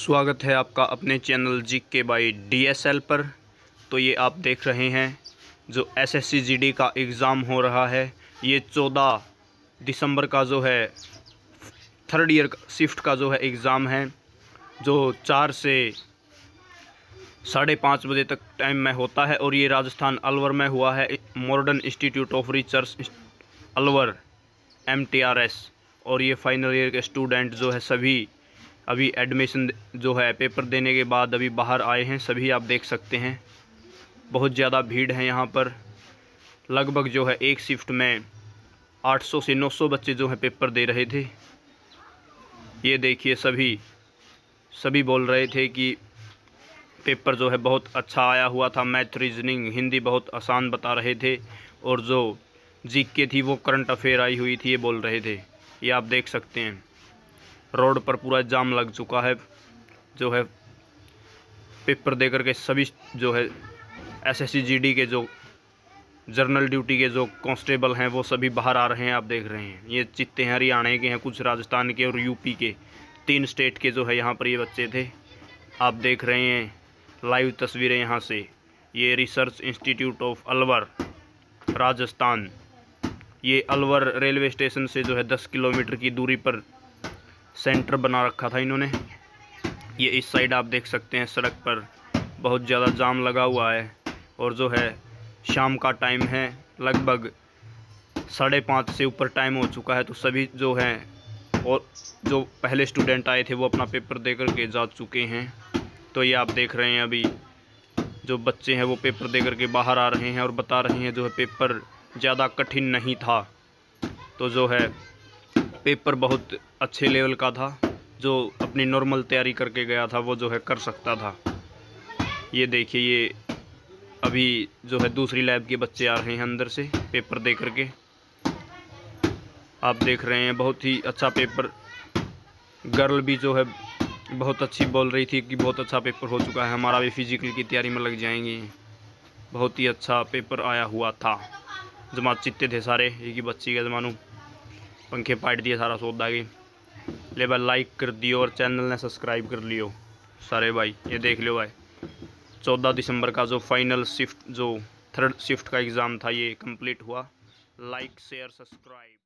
स्वागत है आपका अपने चैनल जी के बाई डी पर। तो ये आप देख रहे हैं जो एस एस सी का एग्ज़ाम हो रहा है। ये चौदह दिसंबर का जो है, थर्ड ईयर शिफ्ट का जो है एग्ज़ाम है, जो चार से साढ़े पाँच बजे तक टाइम में होता है और ये राजस्थान अलवर में हुआ है, modern institute of research Alwar MTRS और ये फाइनल ईयर के स्टूडेंट जो है सभी अभी एडमिशन जो है पेपर देने के बाद अभी बाहर आए हैं, सभी आप देख सकते हैं। बहुत ज़्यादा भीड़ है यहाँ पर। लगभग जो है, एक शिफ्ट में 800 से 900 बच्चे जो हैं पेपर दे रहे थे। ये देखिए सभी। सभी बोल रहे थे कि पेपर जो है, बहुत अच्छा आया हुआ था। मैथ रीजनिंग हिंदी बहुत आसान बता रहे थे। और जो जी के थी, वो करंट अफेयर आई हुई थी, ये बोल रहे थे। ये आप देख सकते हैं। रोड पर पूरा जाम लग चुका है, जो है पेपर दे करके सभी जो है एस एस के जो जर्नल ड्यूटी के जो कांस्टेबल हैं, वो सभी बाहर आ रहे हैं, आप देख रहे हैं। ये चित्ते हैं, हरियाणा के हैं, कुछ राजस्थान के और यूपी के। तीन स्टेट के जो है यहाँ पर ये बच्चे थे, आप देख रहे हैं, लाइव तस्वीरें यहाँ से। ये research institute of Alwar, Rajasthan. ये अलवर रेलवे स्टेशन से जो है दस किलोमीटर की दूरी पर सेंटर बना रखा था इन्होंने। ये इस साइड आप देख सकते हैं, सड़क पर बहुत ज़्यादा जाम लगा हुआ है और जो है, शाम का टाइम है, लगभग साढ़े पाँच से ऊपर टाइम हो चुका है तो सभी जो हैं और जो पहले स्टूडेंट आए थे, वो अपना पेपर दे कर के जा चुके हैं। तो ये आप देख रहे हैं अभी, जो बच्चे हैं, वो पेपर दे कर के बाहर आ रहे हैं और बता रहे हैं, जो है, पेपर ज़्यादा कठिन नहीं था। तो जो है पेपर बहुत अच्छे लेवल का था, जो अपनी नॉर्मल तैयारी करके गया था, वो जो है कर सकता था। ये देखिए, ये अभी जो है दूसरी लैब के बच्चे आ रहे हैं अंदर से, पेपर दे करके। आप देख रहे हैं, बहुत ही अच्छा पेपर। गर्ल भी जो है बहुत अच्छी बोल रही थी कि बहुत अच्छा पेपर हो चुका है, हमारा भी फ़िज़िकल की तैयारी में लग जाएँगे। बहुत ही अच्छा पेपर आया हुआ था। जमात चित्ते थे सारे, एक ही बच्ची का जमानू। पंखे पाट दिए सारा सौदा के। ले भाई लाइक कर दियो और चैनल ने सब्सक्राइब कर लियो। सारे भाई, ये देख लियो भाई। चौदह दिसंबर का जो फाइनल शिफ्ट जो थर्ड शिफ्ट का एग्ज़ाम था, ये कंप्लीट हुआ। Like share subscribe